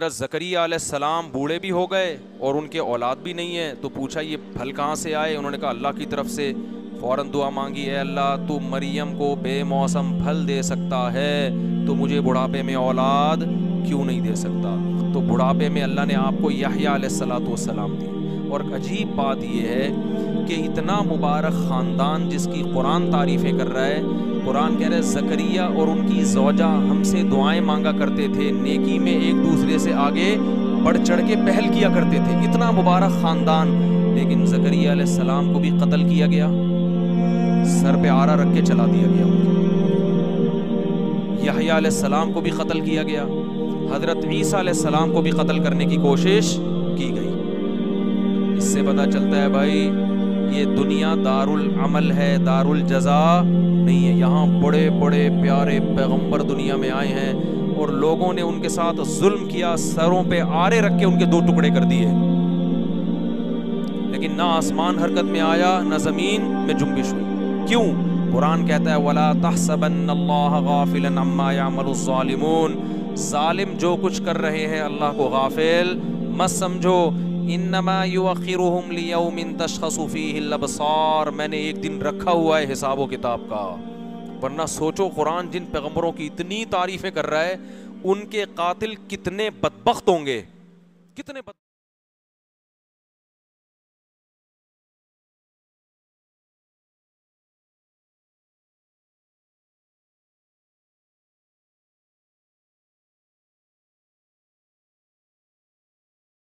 जकरिया सलाम बूढ़े भी हो गए और उनके औलाद भी नहीं है तो पूछा, ये फल कहाँ से आए? उन्होंने कहा, अल्लाह की तरफ़ से फ़ौरन दुआ मांगी है अल्लाह, तू मरियम को बेमौसम फल दे सकता है तो मुझे बुढ़ापे में औलाद क्यों नहीं दे सकता? तो बुढ़ापे में अल्लाह ने आपको याहिया सलाम दी। और अजीब बात यह है कि इतना मुबारक ख़ानदान जिसकी कुरान तारीफ़ें कर रहा है। कुरान कह रहे जकरिया और उनकी जौजा हमसे दुआएँ मांगा करते थे, नेकी में एक दूसरे से आगे बढ़ चढ़ के पहल किया करते थे। इतना मुबारक ख़ानदान। लेकिन जकरिया सलाम को भी कत्ल किया गया। सर पे आरा रख के चला दिया गया यहिया सलाम को भी कत्ल किया गया। हज़रत ईसा सलाम को भी कत्ल करने की कोशिश की गई। इससे पता चलता है भाई ये दुनिया दारुल अमल है, दारुल जजा। नहीं है, यहाँ बड़े बड़े, प्यारे पैगंबर दुनिया में आए हैं और लोगों ने उनके साथ जुल्म किया, सरों पे आरे रख के उनके दो टुकड़े कर दिए। लेकिन ना आसमान हरकत में आया, ना ज़मीन में जुम्बिश हुई। क्यों? कुरान कहता है, वला तहसबन जो कुछ कर रहे हैं, अल्लाह को गाफिल मत समझो। इन्नमा युखिर मैंने एक दिन रखा हुआ है हिसाब किताब का। वरना सोचो कुरान जिन पैगम्बरों की इतनी तारीफें कर रहा है, उनके कातिल कितने बदबख्त होंगे? कितने बद...